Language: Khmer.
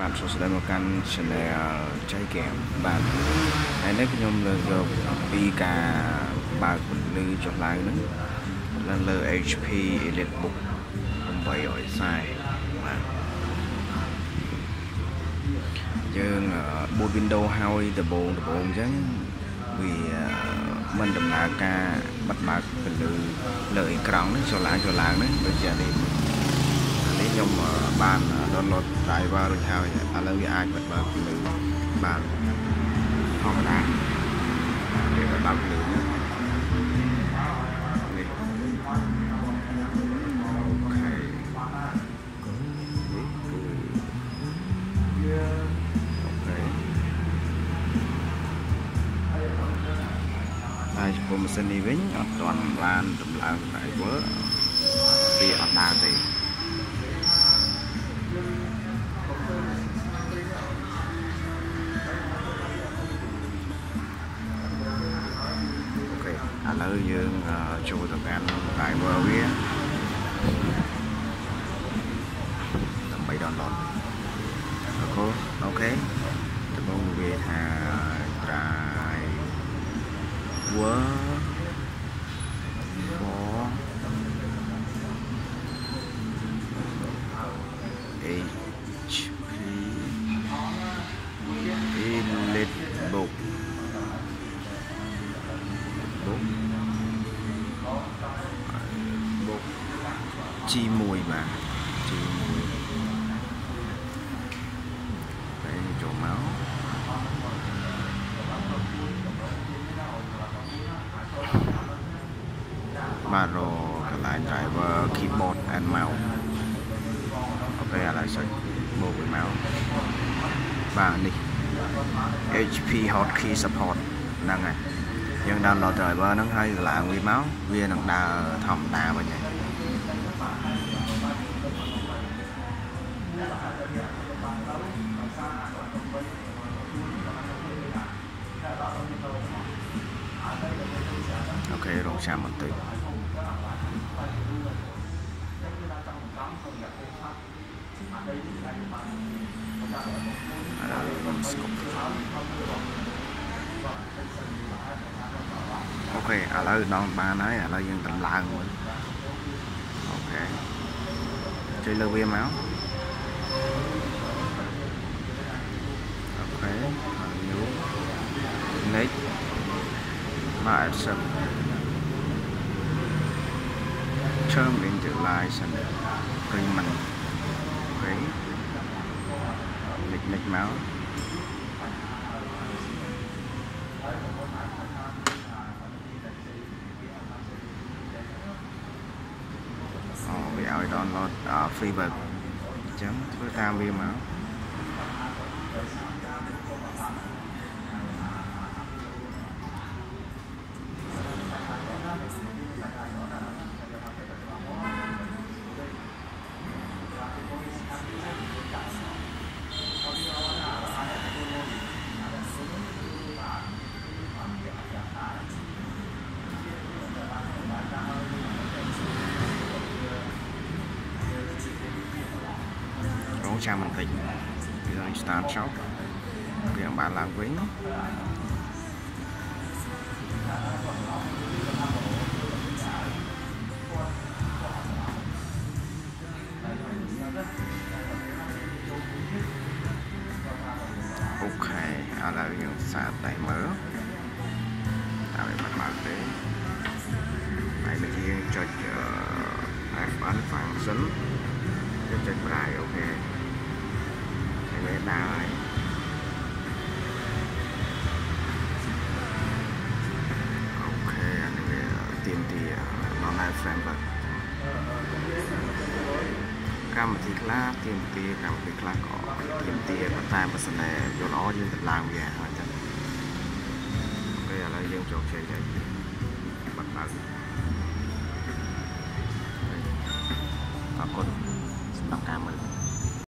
បាទសួស្តីមកកាន់ Channel ចៃហ្គេមបាទហើយនេះខ្ញុំលើកយកពីការបើកពន្លឺចុះឡើងហ្នឹងឡើងលើ HP EliteBook 840បាទយើងបូត Windows ហើយដំបូងដំបូងអញ្ចឹងវាមិនដំណើរការបិទបើកពន្លឺលើអេក្រង់ហ្នឹងចុះឡើងចុះឡើងហ្នឹងដូចជានេះនេះ ខ្ញុំបាន download driver រួចហើយឥឡូវវាអាចបិទបើកពន្លឺបានធម្មតាវាបិទបើកពន្លឺនេះអូខេនេះគឺអូខេហើយចំពោះម៉ាស៊ីននេះវិញអត់ទាន់បានតម្លើង driver វាអត់ដើរទេ ឥឡូវយើងចូលទៅកាន់ driver វាដើម្បី download អូខេអូខេដំបូងវាថា driver G1 បាទ G1 đây chỗ máu Baro កន្លែង driver keyboard and mouse អូខេឥឡូវសិចបូកវាមកបាទនេះ HP hotkey support ហ្នឹងហើយយើង download driver ហ្នឹងហើយឡើងវាមកវានឹងដើរធម្មតាវិញហើយ អូខេរងចាំបន្តិចឥឡូវខ្ញុំស្គប់OK ឥឡូវដល់បានហើយឥឡូវយើងតម្លើងមួយ OK ជួយលើវាមកអូខេ new next មក accept term and license agreement OK next next មកអូវាឲ្យ download free web អញ្ចឹងធ្វើតាមវាមក ចាំបន្តិចវានឹង start shop វាបានឡើងវិញអូខេឥឡូវយើងសាកតែមើលតើវាបានមកទេហើយនេះយើងចុច F1 function យើងចុចប្រាយអូខេហើយ វាដើរហើយអូខេអានេះវាទៀមទាដល់នៅ framework កម្មវិធីខ្លះទៀមទាកម្មវិធីខ្លះក៏ទៀមទាប៉ុន្តែបើសិនតែយល់ល្អយើងតម្លើងវាហើយចឹងអូខេឥឡូវយើងចូលជ័យហើយបាត់បើកអរគុណ